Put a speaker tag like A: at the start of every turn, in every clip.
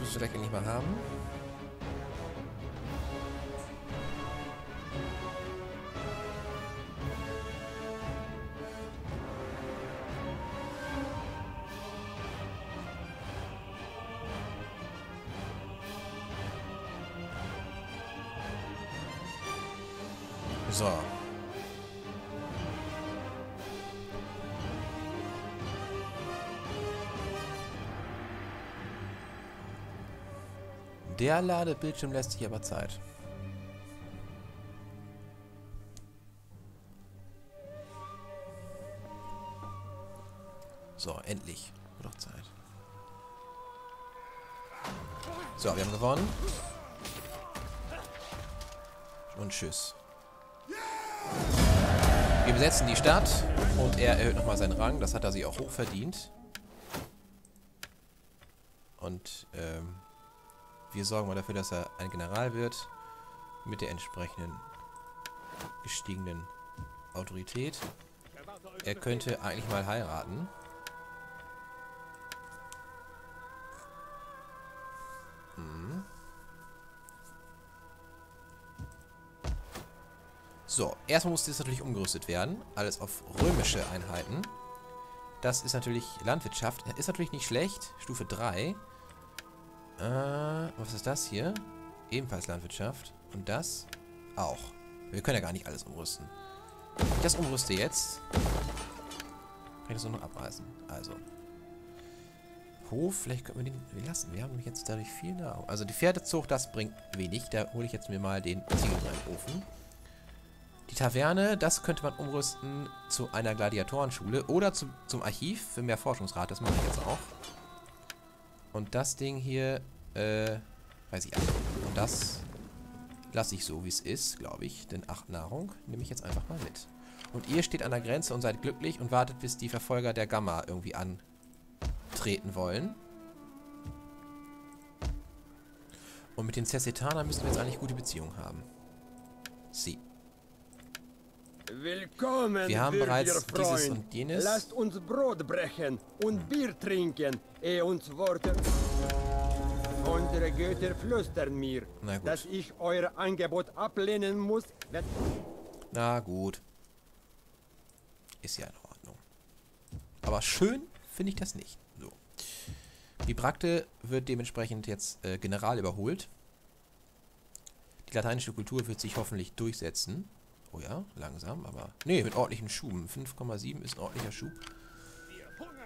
A: müssen wir gleich endlich mal haben. So. Der Ladebildschirm lässt sich aber Zeit. So, endlich. Doch Zeit. So, wir haben gewonnen. Und tschüss. Wir besetzen die Stadt und er erhöht nochmal seinen Rang. Das hat er sich auch hoch verdient. Und ähm, wir sorgen mal dafür, dass er ein General wird mit der entsprechenden gestiegenen Autorität. Er könnte eigentlich mal heiraten. Mhm. So, erstmal muss das natürlich umgerüstet werden. Alles auf römische Einheiten. Das ist natürlich Landwirtschaft. Ist natürlich nicht schlecht. Stufe 3. Äh, was ist das hier? Ebenfalls Landwirtschaft. Und das auch. Wir können ja gar nicht alles umrüsten. Ich das umrüste jetzt. Kann ich das nur noch abreißen. Also. Hof, vielleicht können wir den lassen. Wir haben nämlich jetzt dadurch viel Nahrung. Also die Pferdezucht, das bringt wenig. Da hole ich jetzt mir mal den Ziegelbrennofen. Die Taverne, das könnte man umrüsten zu einer Gladiatorenschule oder zu, zum Archiv für mehr Forschungsrat. Das mache ich jetzt auch. Und das Ding hier, äh, weiß ich auch. Und das lasse ich so, wie es ist, glaube ich. Denn 8 Nahrung nehme ich jetzt einfach mal mit. Und ihr steht an der Grenze und seid glücklich und wartet, bis die Verfolger der Gamma irgendwie antreten wollen. Und mit den Cessetanern müssen wir jetzt eigentlich gute Beziehungen haben. Sie.
B: Willkommen,
A: wir haben bereits dieses und jenes.
B: Lasst uns Brot brechen und Bier trinken, ehe uns Worte... Unsere Götter flüstern mir, dass ich euer Angebot ablehnen muss.
A: Na gut. Ist ja in Ordnung. Aber schön finde ich das nicht. So. Die Brakte wird dementsprechend jetzt äh, General überholt. Die lateinische Kultur wird sich hoffentlich durchsetzen. Oh ja, langsam, aber... Nee, mit ordentlichen Schuben. 5,7 ist ein ordentlicher Schub.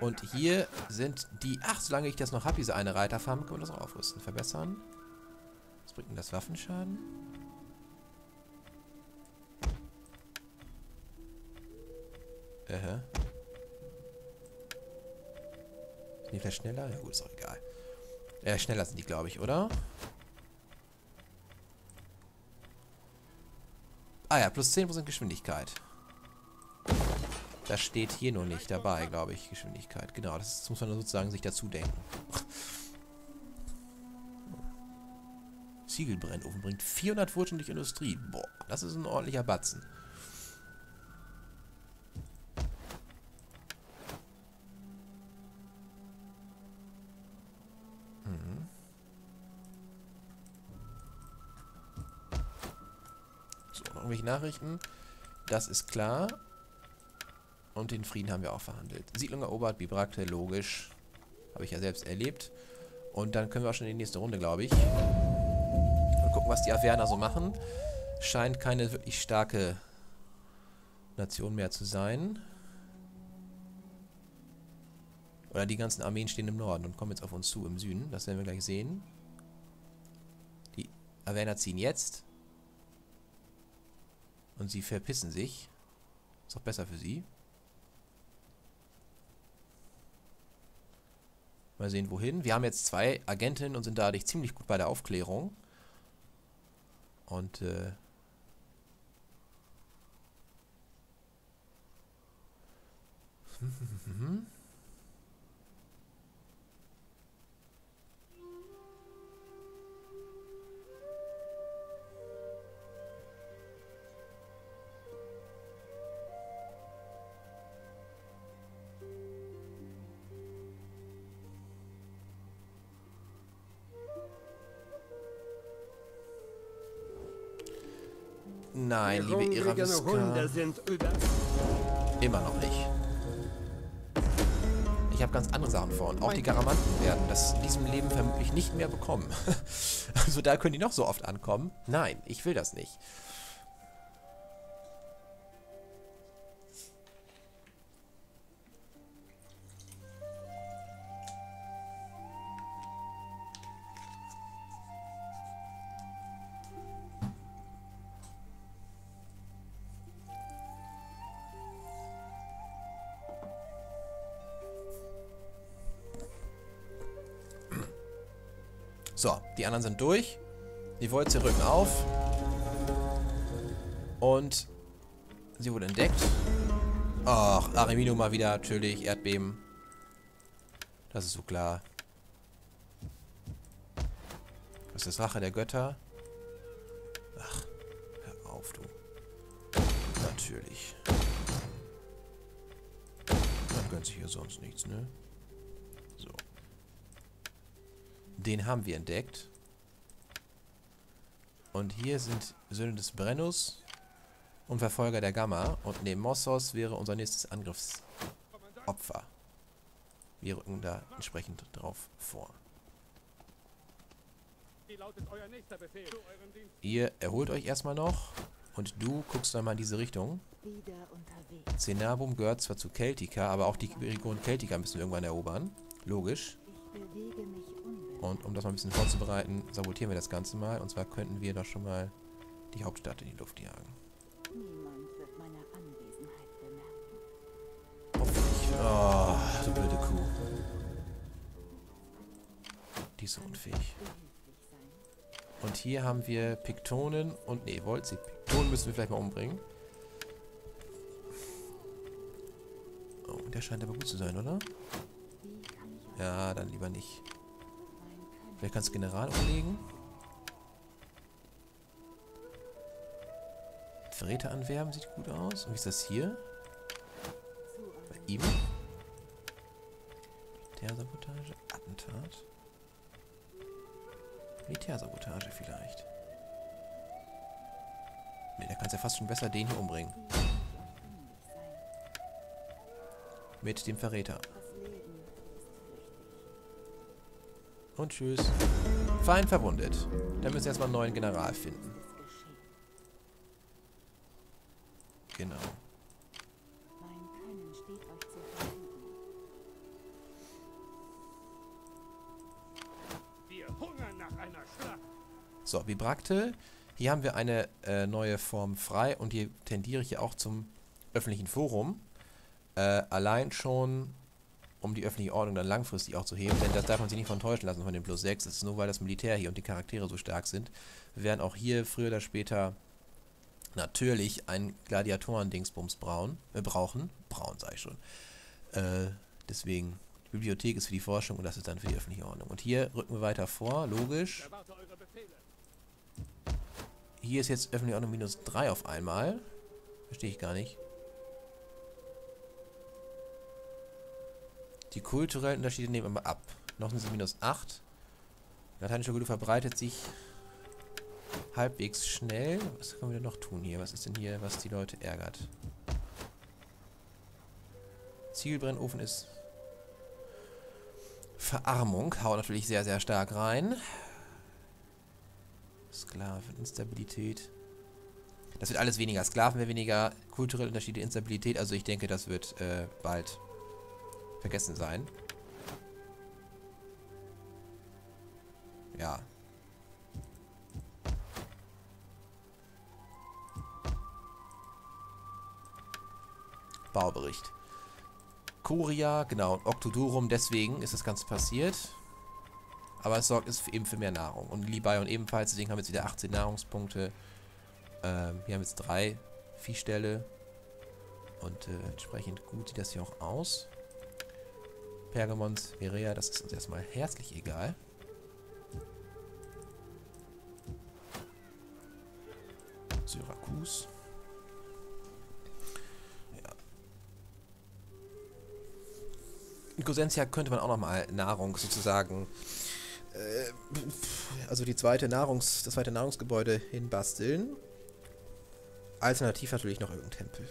A: Und hier sind die... Ach, solange ich das noch habe, diese eine Reiterfarm, können wir das auch aufrüsten. Verbessern. Was bringt denn das Waffenschaden? Äh. Sind die vielleicht schneller? Ja gut, ist auch egal. Ja, schneller sind die, glaube ich, oder? Ah ja, plus 10% Geschwindigkeit. Das steht hier noch nicht dabei, glaube ich, Geschwindigkeit. Genau, das muss man sozusagen sich dazu denken. Ziegelbrennofen bringt 400 Wurzeln durch Industrie. Boah, das ist ein ordentlicher Batzen. Irgendwelche Nachrichten. Das ist klar. Und den Frieden haben wir auch verhandelt. Siedlung erobert, Bibrakte, logisch. Habe ich ja selbst erlebt. Und dann können wir auch schon in die nächste Runde, glaube ich. Und gucken, was die Averner so machen. Scheint keine wirklich starke Nation mehr zu sein. Oder die ganzen Armeen stehen im Norden und kommen jetzt auf uns zu im Süden. Das werden wir gleich sehen. Die Averner ziehen jetzt. Und sie verpissen sich. Ist doch besser für sie. Mal sehen, wohin. Wir haben jetzt zwei Agentinnen und sind dadurch ziemlich gut bei der Aufklärung. Und, äh... Hm, hm, hm, Nein, liebe Iraviska. Immer noch nicht. Ich habe ganz andere Sachen vor. Und auch die Garamanten werden das in diesem Leben vermutlich nicht mehr bekommen. also da können die noch so oft ankommen. Nein, ich will das nicht. So, die anderen sind durch. Die Wolze rücken auf. Und sie wurde entdeckt. Ach, Arimino mal wieder, natürlich, Erdbeben. Das ist so klar. Das ist Rache der Götter. Ach, hör auf, du. Natürlich. Man gönnt sich hier sonst nichts, ne? Den haben wir entdeckt. Und hier sind Söhne des Brennus und Verfolger der Gamma. Und neben wäre unser nächstes Angriffsopfer. Wir rücken da entsprechend drauf vor. Ihr erholt euch erstmal noch. Und du guckst dann mal in diese Richtung. Cenabum gehört zwar zu Keltika, aber auch die Region Keltika müssen wir irgendwann erobern. Logisch. Und um das mal ein bisschen vorzubereiten, sabotieren wir das Ganze mal. Und zwar könnten wir doch schon mal die Hauptstadt in die Luft jagen. Oh, du blöde Kuh. Die ist so unfähig. Und hier haben wir Piktonen und... Ne, Volzi. Piktonen müssen wir vielleicht mal umbringen. Oh, der scheint aber gut zu sein, oder? Ja, dann lieber nicht. Vielleicht kannst du General umlegen. Verräter anwerben, sieht gut aus. Und wie ist das hier? Bei ihm? Militärsabotage, Attentat. Militärsabotage vielleicht. Ne, da kannst du ja fast schon besser den hier umbringen. Mit dem Verräter. Und tschüss. Fein verwundet. Dann müssen wir erstmal einen neuen General finden. Genau. So, wie Brakte. Hier haben wir eine äh, neue Form frei und hier tendiere ich ja auch zum öffentlichen Forum. Äh, allein schon um die öffentliche Ordnung dann langfristig auch zu heben, denn das darf man sich nicht von täuschen lassen von den Plus 6. Es ist nur, weil das Militär hier und die Charaktere so stark sind. Werden auch hier früher oder später natürlich einen Gladiatoren-Dingsbums äh, brauchen. Braun, sage ich schon. Äh, deswegen, die Bibliothek ist für die Forschung und das ist dann für die öffentliche Ordnung. Und hier rücken wir weiter vor, logisch. Hier ist jetzt öffentliche Ordnung minus 3 auf einmal. Verstehe ich gar nicht. Die kulturellen Unterschiede nehmen aber ab. Noch sind minus 8. Lateinische Kultur verbreitet sich halbwegs schnell. Was können wir denn noch tun hier? Was ist denn hier, was die Leute ärgert? Ziegelbrennofen ist Verarmung. Haut natürlich sehr, sehr stark rein. Sklaven, Instabilität. Das wird alles weniger. Sklaven werden weniger, kulturelle Unterschiede, Instabilität. Also ich denke, das wird äh, bald vergessen sein. Ja. Baubericht. Korea, genau, und Octodurum, deswegen ist das Ganze passiert. Aber es sorgt eben für mehr Nahrung. Und Libayon ebenfalls, deswegen haben wir jetzt wieder 18 Nahrungspunkte. Ähm, hier haben wir jetzt drei Viehställe. Und äh, entsprechend gut sieht das hier auch aus. Pergamons, Verea, das ist uns erstmal herzlich egal. Syrakus. In Cosentia könnte man auch nochmal Nahrung sozusagen, äh, also die zweite Nahrungs, das zweite Nahrungsgebäude hinbasteln. alternativ natürlich noch irgendein Tempel.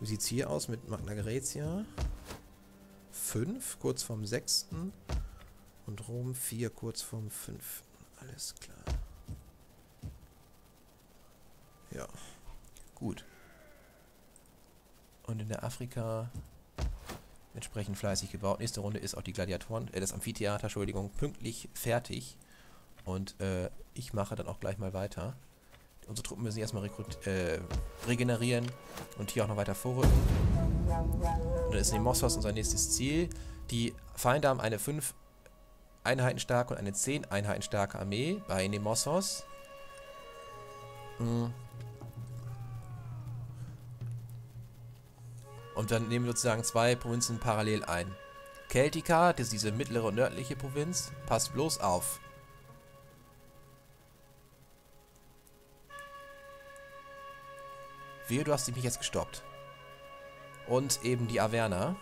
A: Wie sieht es hier aus mit Magna Graecia? 5, kurz vorm 6. Und Rom 4, kurz vorm 5. Alles klar. Ja. Gut. Und in der Afrika entsprechend fleißig gebaut. Nächste Runde ist auch die Gladiatoren, äh, das Amphitheater, Entschuldigung, pünktlich fertig. Und äh, ich mache dann auch gleich mal weiter. Unsere Truppen müssen erstmal äh, regenerieren und hier auch noch weiter vorrücken. Und dann ist Nemossos unser nächstes Ziel. Die Feinde haben eine 5 Einheiten starke und eine 10 Einheiten starke Armee bei Nemossos. Hm. Und dann nehmen wir sozusagen zwei Provinzen parallel ein. Keltika, das ist diese mittlere und nördliche Provinz, passt bloß auf. Wehe, du hast mich jetzt gestoppt. Und eben die Averna.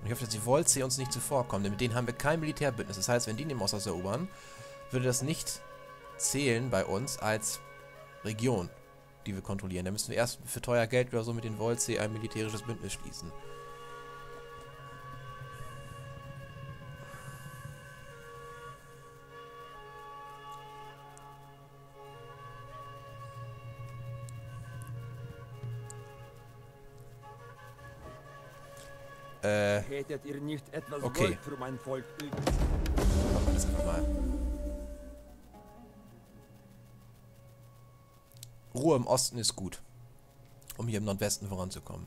A: Und ich hoffe, dass die Volzee uns nicht zuvorkommen, denn mit denen haben wir kein Militärbündnis. Das heißt, wenn die Nemos erobern, würde das nicht zählen bei uns als Region die wir kontrollieren. Da müssen wir erst für teuer Geld oder so mit den Volsee ein militärisches Bündnis schließen. Hättet ihr nicht etwas okay. Gold für mein Volk? Machen wir das einfach mal. Ruhe im Osten ist gut, um hier im Nordwesten voranzukommen.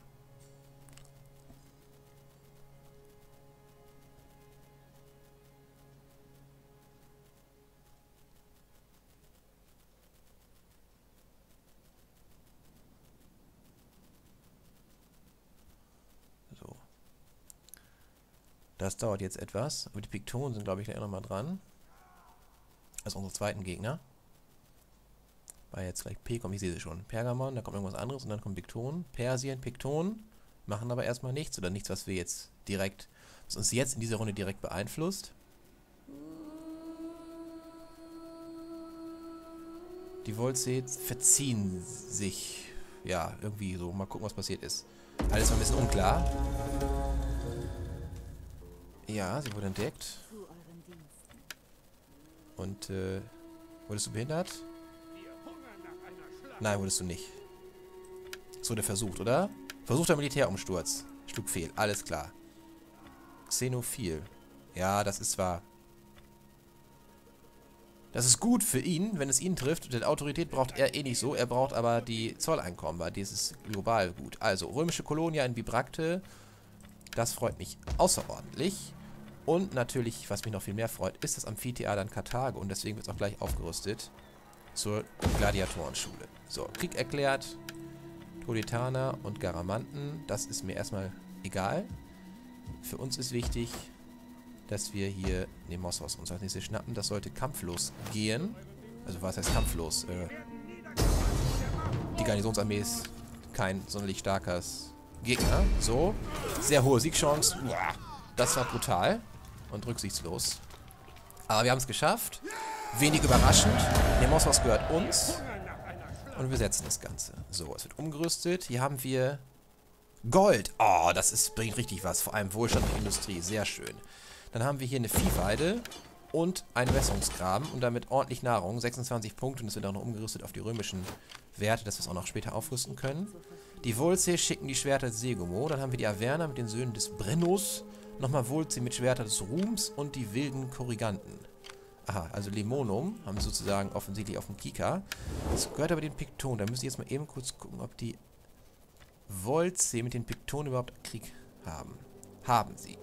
A: Das dauert jetzt etwas, aber die Piktonen sind, glaube ich, gleich nochmal dran. Also unsere zweiten Gegner. Weil jetzt gleich P kommt, ich sehe sie schon. Pergamon, da kommt irgendwas anderes und dann kommt Pikton. Persien, Pikton machen aber erstmal nichts oder nichts, was wir jetzt direkt, was uns jetzt in dieser Runde direkt beeinflusst. Die Volsee verziehen sich. Ja, irgendwie so. Mal gucken, was passiert ist. Alles war ein bisschen unklar. Ja, sie wurde entdeckt. Und, äh, wurdest du behindert? Nein, wurdest du nicht. Das wurde versucht, oder? Versuchter Militärumsturz. Schlug fehl. Alles klar. Xenophil. Ja, das ist zwar... Das ist gut für ihn, wenn es ihn trifft. Denn Autorität braucht er eh nicht so. Er braucht aber die Zolleinkommen, weil ist global gut. Also, römische Kolonia in Bibrakte. Das freut mich außerordentlich. Und natürlich, was mich noch viel mehr freut, ist das Amphitheater in Karthago. Und deswegen wird es auch gleich aufgerüstet zur Gladiatorenschule. So, Krieg erklärt. Tolitaner und Garamanten. Das ist mir erstmal egal. Für uns ist wichtig, dass wir hier Nemossos uns als nächstes schnappen. Das sollte kampflos gehen. Also was heißt kampflos? Äh, die Garnisonsarmee ist kein sonderlich starkes Gegner. So. Sehr hohe Siegchance. Das war brutal und rücksichtslos. Aber wir haben es geschafft. Wenig überraschend. Nemossos gehört uns. Und wir setzen das Ganze. So, es wird umgerüstet. Hier haben wir Gold. Oh, das ist, bringt richtig was. Vor allem Wohlstand und Industrie. Sehr schön. Dann haben wir hier eine Viehweide und einen Wässerungsgraben und damit ordentlich Nahrung. 26 Punkte und es wird auch noch umgerüstet auf die römischen Werte, dass wir es auch noch später aufrüsten können. Die Volsee schicken die Schwerter Segumo. Dann haben wir die Averna mit den Söhnen des Brennus. Nochmal Volsee mit Schwerter des Ruhms und die wilden Korriganten. Aha, also Limonum haben wir sozusagen offensichtlich auf dem Kika. Das gehört aber den Piktonen. Da müssen wir jetzt mal eben kurz gucken, ob die Voltsee mit den Piktonen überhaupt Krieg haben. Haben sie.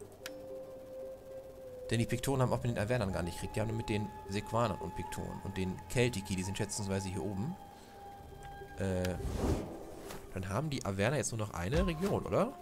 A: Denn die Piktonen haben auch mit den Avernern gar nicht Krieg. Die haben nur mit den Sequanern und Piktonen. Und den Keltiki, die sind schätzungsweise hier oben. Äh, dann haben die Averner jetzt nur noch eine Region, oder?